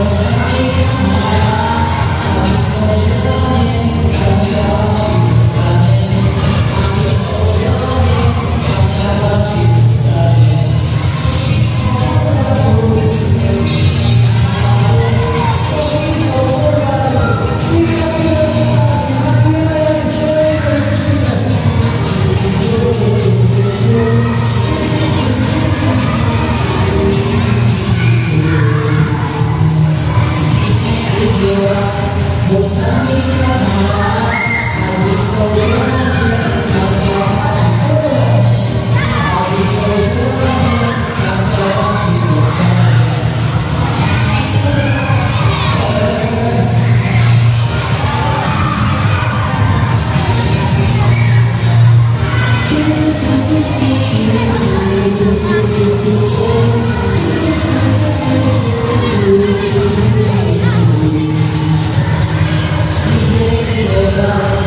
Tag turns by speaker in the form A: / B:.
A: Gracias. Você me amará, a Shiva.